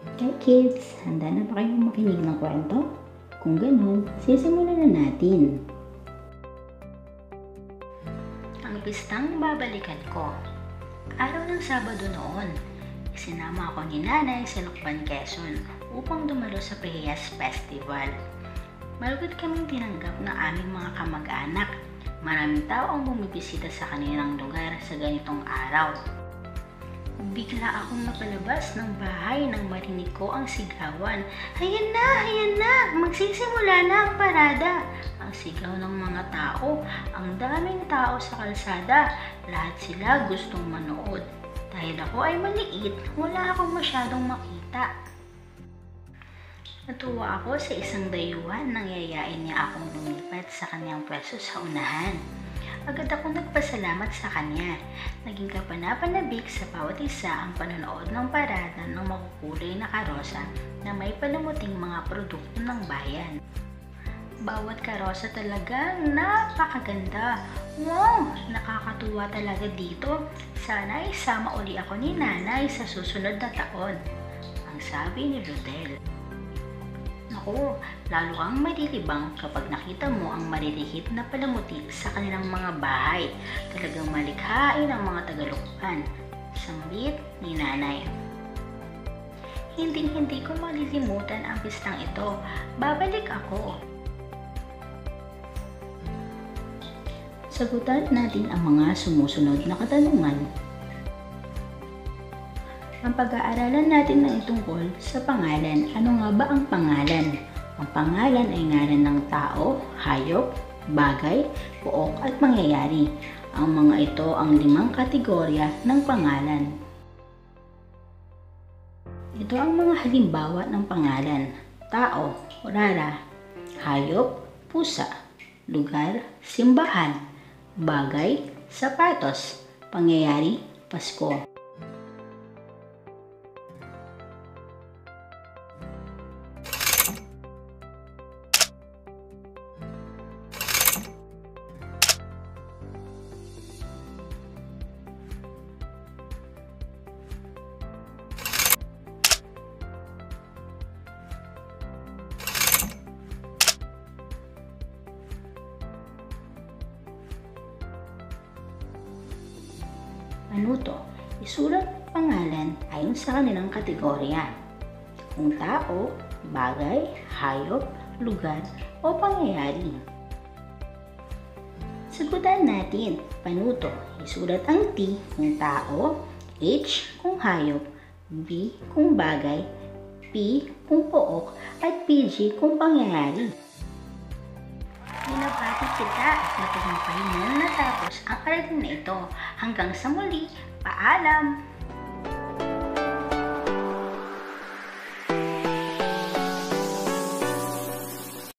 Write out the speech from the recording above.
Okay kids, handa na ba kayong makinig ng kwento? Kung ganun, sisimulan na natin. Ang pistang babalikan ko. Araw ng Sabado noon, isinama ako ni nanay sa Lukban, Quezon upang dumalo sa Prehiyas Festival. Malugod kaming tinanggap ng aming mga kamag-anak. Maraming tao ang bumibisita sa kanilang lugar sa ganitong araw. Bigla akong napalabas ng bahay nang marinig ko ang sigawan. Hayan na, hayan na, magsisimula na ang parada. Ang sigaw ng mga tao, ang daming tao sa kalsada, lahat sila gustong manood. Dahil ako ay maliit, wala akong masyadong makita. Natuwa ako sa isang dayuhan nang yayain niya akong lumipat sa kanyang pwesto sa unahan. Agad ako nagpasalamat sa kanya. Naging kapanapanabik sa bawat isa ang panonood ng parada ng makukulay na karosa na may palamuting mga produkto ng bayan. Bawat karosa talagang napakaganda. Wow! Nakakatuwa talaga dito. Sana isama uli ako ni nanay sa susunod na taon. Ang sabi ni Rodel. Naku, lalo kang mariribang kapag nakita mo ang maririhit na palamuti sa kanilang mga bahay. Talagang malikhain ang mga Tagalukan. Sambit ni nanay. Hindi-hindi ko malilimutan ang pistang ito. Babalik ako. Sagutan natin ang mga sumusunod na katanungan. Ang pag-aaralan natin ay tungkol sa pangalan. Ano nga ba ang pangalan? Ang pangalan ay ngalan ng tao, hayop, bagay, buok at mangyayari. Ang mga ito ang limang kategorya ng pangalan. Ito ang mga halimbawa ng pangalan. Tao, rara, hayop, pusa, lugar, simbahan, bagay, sapatos, pangyayari, Pasko. Panuto, isulat ang pangalan ayon sa kanilang kategorya. Kung tao, bagay, hayop, lugar, o pangyayari. Sagutan natin, panuto, isulat ang T kung tao, H kung hayop, B kung bagay, P kung pook, at PG kung pangyayari. Binabati kita at matagumpay na natapos ang aralin na ito. Hanggang sa muli, paalam!